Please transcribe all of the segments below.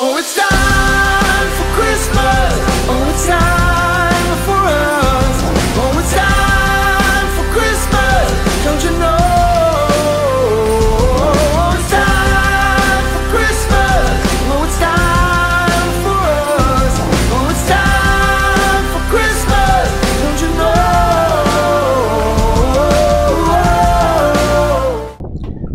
Oh, it's time for Christmas. Oh, it's time for us. Oh, it's time for Christmas. Don't you know? Oh, it's time for Christmas. Oh, it's time for us. Oh, it's time for Christmas. Don't you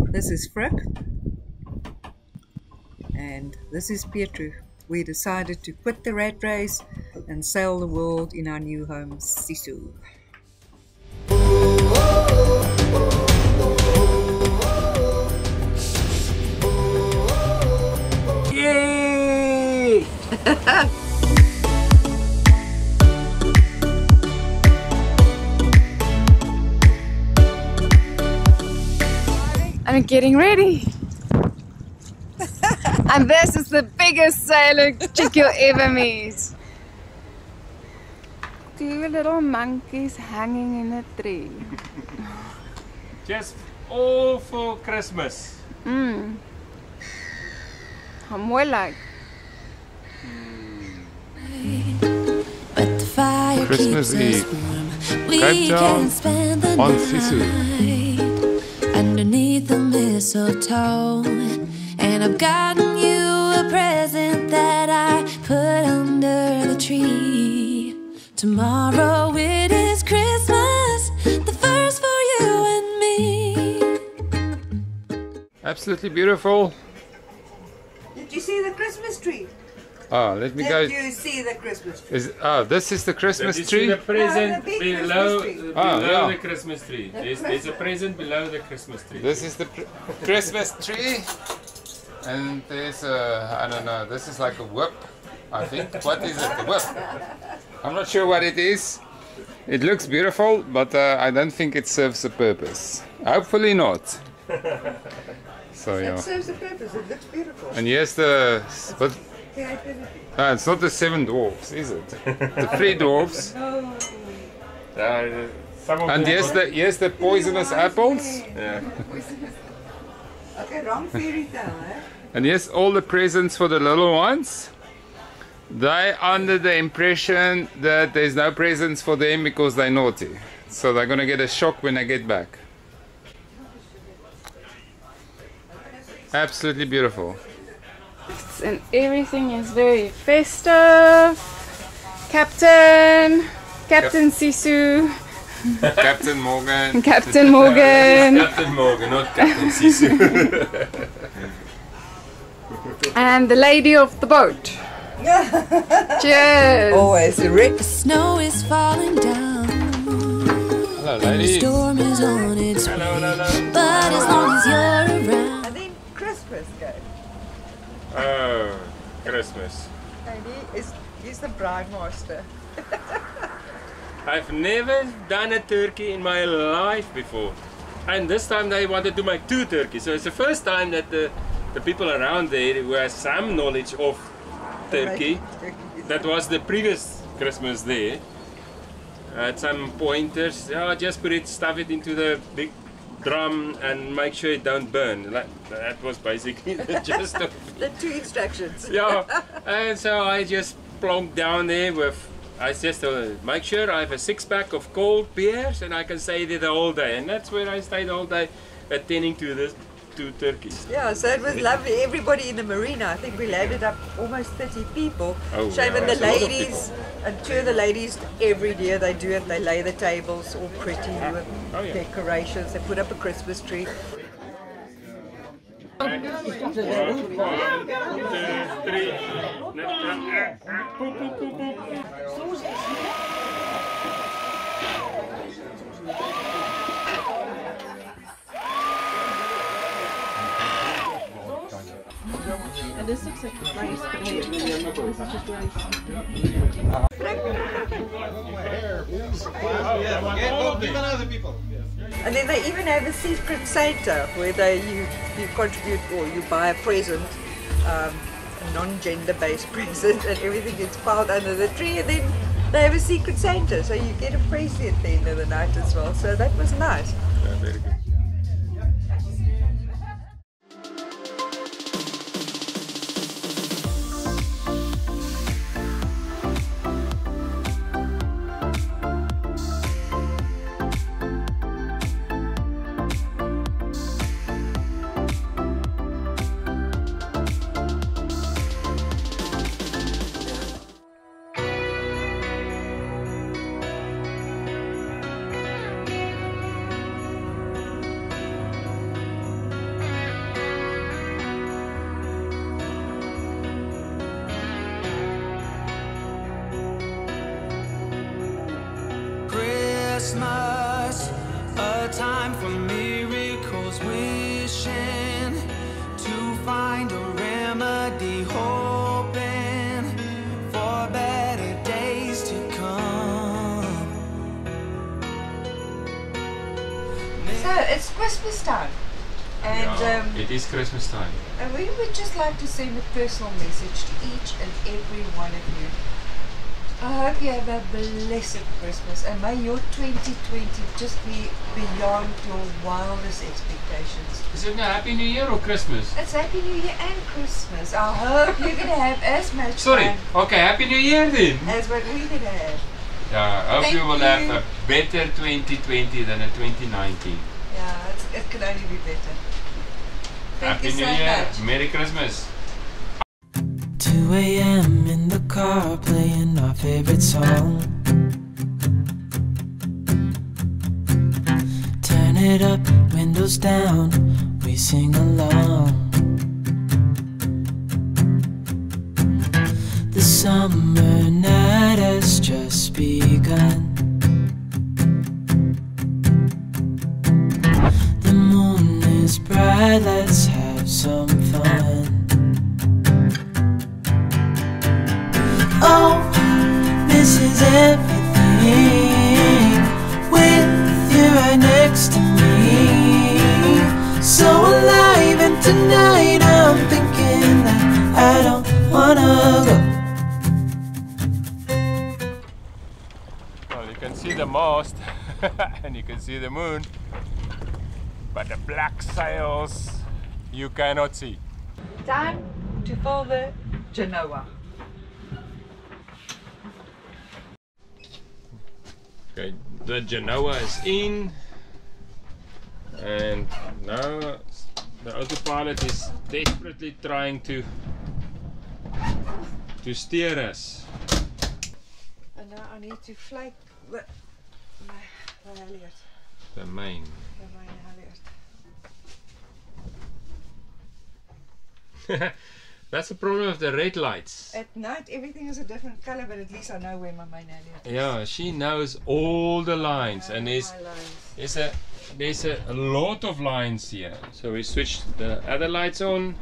know? This is Frik. And this is Petro. We decided to quit the rat race and sail the world in our new home, Sisu. Yay! I'm getting ready. And this is the biggest sailor chick you'll ever meet. Two little monkeys hanging in a tree. Just all for Christmas. Mm. How mooi lyk. But the fire Christmas keeps us Eve. warm. We Cape Town can spend the on night Sisu. underneath the mistletoe. And I've gotten you a present that I put under the tree. Tomorrow it is Christmas, the first for you and me. Absolutely beautiful. Did you see the Christmas tree? Oh, let me go. Did you see the Christmas tree? Is ah, this is the Christmas Did you tree. see the present No, the below, Christmas tree. Ah, below yeah. the Christmas tree. There's, there's a present below the Christmas tree. This is the pr- Christmas tree, and there's a I don't know. This is like a whip, I think. What is it? A whip? I'm not sure what it is. It looks beautiful, but uh, I don't think it serves a purpose. Hopefully not. So yeah. serves a purpose. It looks beautiful. And here's the what? Ah, it's not the seven dwarfs, is it? The three dwarfs. Uh, And them here's the here's the poisonous apples. Yeah. Okay, wrong fairy tale, eh? And yes, all the presents for the little ones. They under the impression that there's no presents for them because they're naughty. So they're gonna get a shock when they get back. Absolutely beautiful. And everything is very festive. Captain, Captain Sisu, Captain Morgan. Captain Morgan, Captain Morgan, not Captain Sisu. and the lady of the boat. Cheers. Always a rich. The snow is falling down, Hello and the ladies. storm is on its way. But as long as you're around. And then Christmas goes. oh, Christmas. And he is, he's the bride master. I've never done a turkey in my life before. And this time they wanted to make two turkeys. So it's the first time that the, the people around there who has some knowledge of turkey, that was the previous Christmas there, had some pointers. Yeah, just put it, stuff it into the big drum and make sure it don't burn. That, that was basically the gist of The two instructions. yeah, and so I just plonked down there with. I just uh, make sure I have a six pack of cold beers and I can stay there the whole day, and that's where I stayed all day, attending to the two turkeys. Yeah, so it was lovely. Everybody in the marina, I think we landed up almost 30 people. Oh, Shame the that's a lot of ladies, and two of the ladies, every year they do it. They lay the tables all pretty with Oh, yeah. decorations. They put up a Christmas tree. One, two, three. And this looks like rice, but wait, this is just rice. And then they even have a secret Santa where they you, you contribute or you buy a present, um, a non-gender based present, and everything gets piled under the tree, and then they have a secret Santa, so you get a present at the end of the night as well. So that was nice. Yeah, Christmas time. And Yeah, um, it is Christmas time. And we would just like to send a personal message to each and every one of you. I hope you have a blessed Christmas and may your 2020 just be beyond your wildest expectations. Is it a Happy New Year or Christmas? It's Happy New Year and Christmas. I hope you're going to have as much Sorry. fun Okay, Happy New Year then. as what we're going to have. Yeah, I hope Thank you will you. have a better 2020 than a 2019. Yeah, it's, it can only be better. Thank Happy you New so Year. much. Merry Christmas. 2 a.m. in the car playing our favorite song. Turn it up, windows down, we sing along. The summer night has just begun. Next to me. So alive, and tonight I'm thinking that I don't wanna go. Well, you can see the mast and you can see the moon, but the black sails you cannot see. Time to follow the Genoa. Okay, the Genoa is in, and now the autopilot is desperately trying to to steer us. And now I need to flake the, my, the halyard, The main. the main halyard. That's the problem with the red lights. At night everything is a different color, but at least I know where my main halyard is. Yeah, she knows all the lines, and there's lines. there's a there's a, lot of lines here. So we switch the other lights on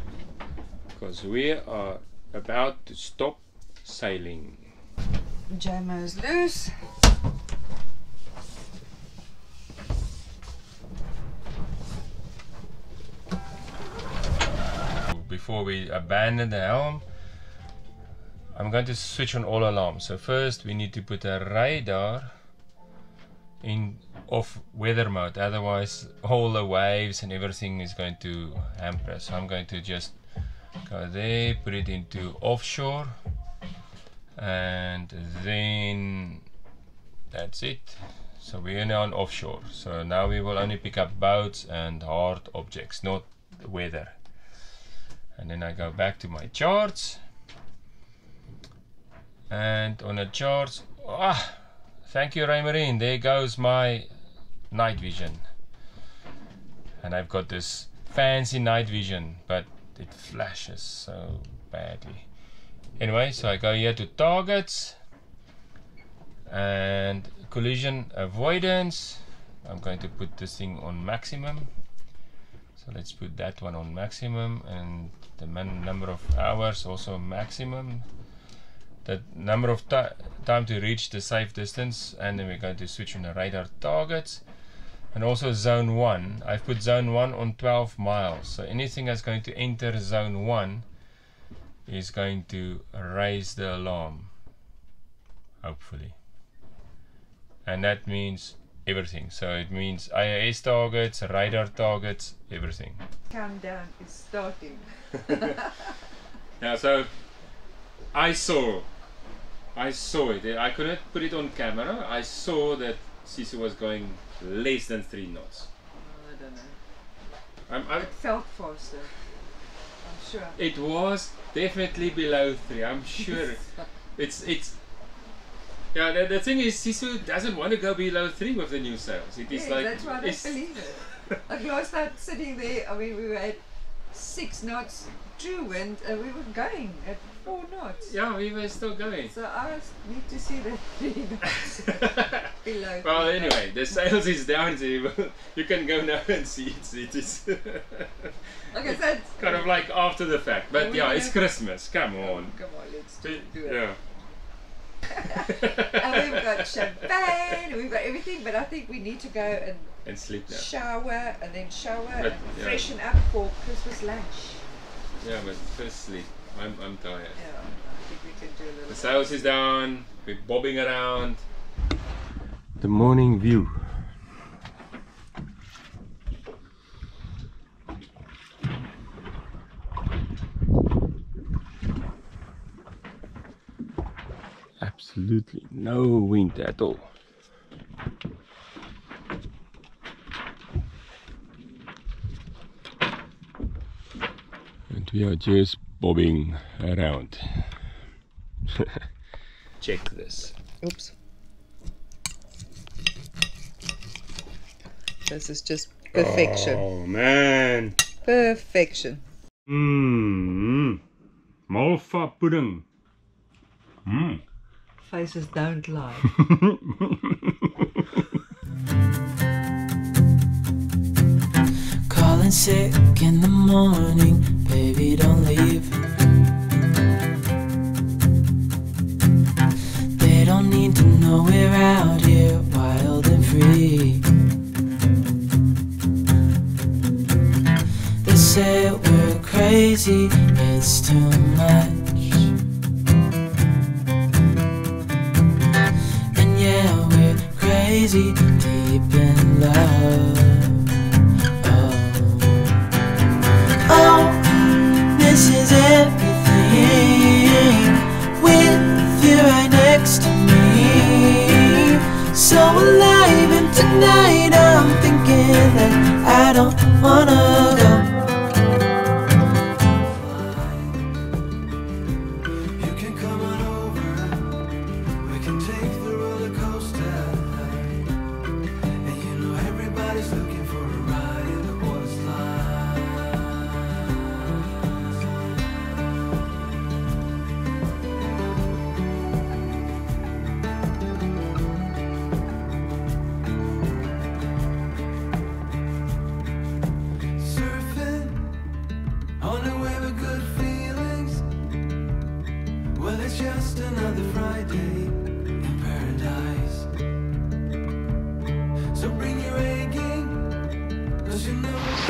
because we are about to stop sailing. JMO is loose. Before we abandon the helm, I'm going to switch on all alarms. So first we need to put a radar in off weather mode. Otherwise, all the waves and everything is going to hamper. So I'm going to just go there, put it into offshore, and then that's it. So we are now on offshore. So now we will only pick up boats and hard objects, not the weather. And then I go back to my charts. And on the charts, ah, thank you, Raymarine. There goes my night vision. And I've got this fancy night vision, but it flashes so badly. Anyway, so I go here to targets and collision avoidance. I'm going to put this thing on maximum. So let's put that one on maximum and the number of hours also maximum. The number of ti time to reach the safe distance and then we're going to switch on the radar targets. And also zone 1 I've put zone 1 on 12 miles. So anything that's going to enter zone 1 is going to raise the alarm hopefully. And that means everything so it means AIS targets radar targets everything Countdown is starting. Yeah, so I saw, I saw it. I couldn't put it on camera. I saw that Sisu was going less than three knots. Oh, I don't know. I'm, I'm, It felt faster. I'm sure. it was definitely below three. I'm sure. it's it's. Yeah, the, the thing is, Sisu doesn't want to go below three with the new sails. It is Yeah, like that's why I believe it. Like last night sitting there, I mean, we were at six knots true wind and we were going at four knots. Yeah, we were still going. So I was, need to see the three knots below. Well, three anyway, knots. the sails is down, so you, can go now and see it. It is Like I said, kind of like after the fact. But yeah, it's Christmas. Come on. Come on, let's We- do it. Yeah. and we've got champagne, we've got everything, but I think we need to go and and sleep now. shower and then shower But, and yeah. freshen up for Christmas lunch. Yeah, but first sleep. I'm, I'm tired. Yeah, I think we can do a little The little. sails is down, we're bobbing around. The morning view. Absolutely no wind at all. And we are just bobbing around. Check this. Oops. This is just perfection. Oh man. Perfection. Mmm. Malva pudding. Mmm. Faces don't lie. Calling sick in the morning, baby, don't leave. They don't need to know we're out here wild and free. They say we're crazy, it's too crazy, deep in love.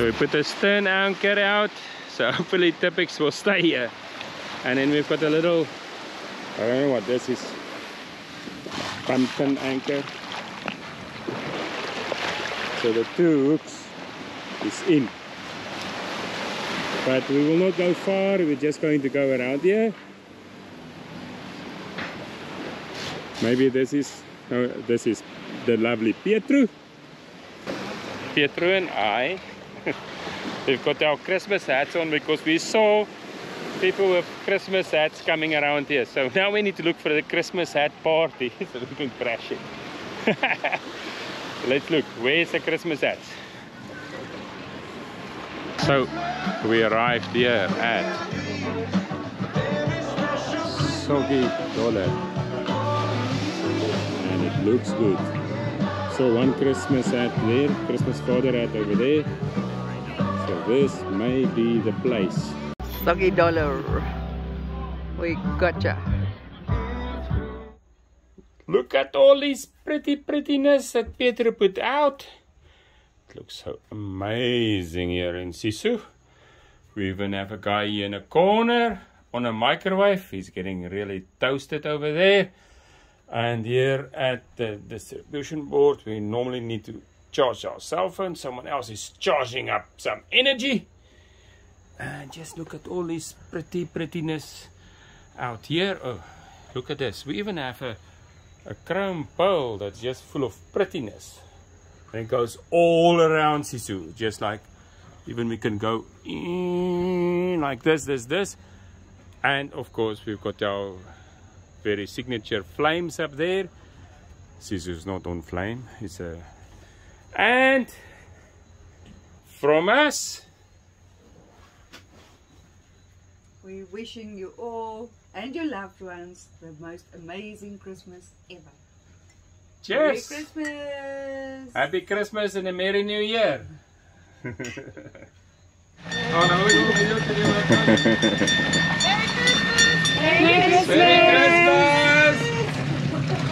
So we put the stern anchor out, so hopefully Tipix will stay here. And then we've got a little, I don't know what this is, pumpkin anchor. So the two hooks is in. But we will not go far, we're just going to go around here. Maybe this is, no, this is the lovely Petro. Petro and I We've got our Christmas hats on because we saw people with Christmas hats coming around here. So now we need to look for the Christmas hat party so we can crash it. Let's look. Where's the Christmas hats? So we arrived here at Soggy Dollar. And it looks good. So one Christmas hat there, Christmas father hat over there. So this may be the place. Soggy dollar. We gotcha. Look at all these pretty prettiness that Peter put out. It looks so amazing here in Sisu. We even have a guy here in a corner on a microwave. He's getting really toasted over there. And here at the distribution board, we normally need to charge our cell phone. Someone else is charging up some energy. And just look at all this pretty prettiness out here. Oh, look at this. We even have a, a chrome pole that's just full of prettiness. And it goes all around Sisu. Just like, even we can go in like this, this, this. And of course, we've got our very signature flames up there. Sisu's not on flame. It's a and from us, We're wishing you all and your loved ones the most amazing Christmas ever. Cheers! Merry cheers. Christmas! Happy Christmas and a Merry New Year. oh no, we will be looking at Merry Christmas! Merry Christmas!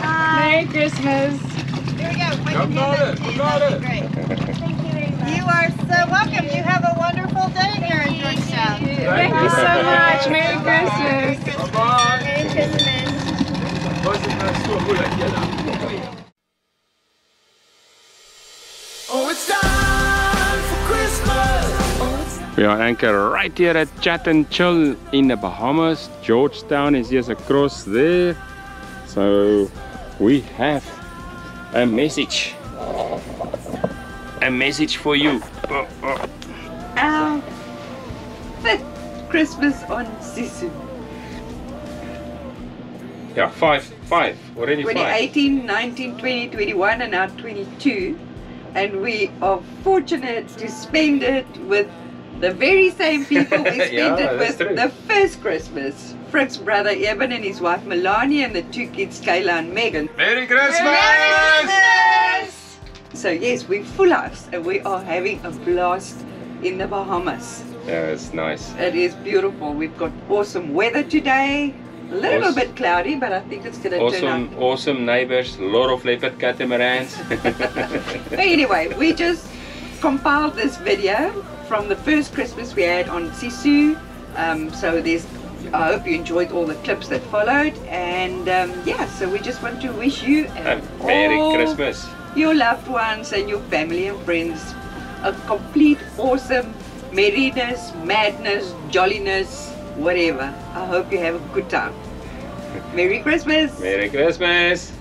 Merry Christmas. Here we go. Put Come your on hand it, up, Steve. come on That'd be great. You are so welcome. You have a wonderful day here in Georgetown. Thank you so much. Merry Christmas. Bye. Merry Christmas. Was dit nou so moeilik, julle? Oh, it's time for Christmas. We are anchored right here at Chat and Chill in the Bahamas. Georgetown is just across there. So we have a message. A message for you. Oh, oh. Our fifth Christmas on Sisu. Yeah, five, five, already five. 2018, 19, 20, 21, and now 22. And we are fortunate to spend it with the very same people we spent Yeah, it with true. the first Christmas. Frik's brother Eben and his wife Melania and the two kids Kayla and Megan. Merry Christmas! So yes, we're full house and we are having a blast in the Bahamas. Yeah, it's nice. It is beautiful. We've got awesome weather today. A little Awesome. bit cloudy, but I think it's going to turn Awesome, out. awesome neighbors. A lot of leopard catamarans. Anyway, we just compiled this video from the first Christmas we had on Sisu. Um, so there's, I hope you enjoyed all the clips that followed. And um, yeah, so we just want to wish you A and Merry all Christmas. your loved ones and your family and friends a complete awesome merriness, madness, jolliness, whatever. I hope you have a good time. Merry Christmas! Merry Christmas.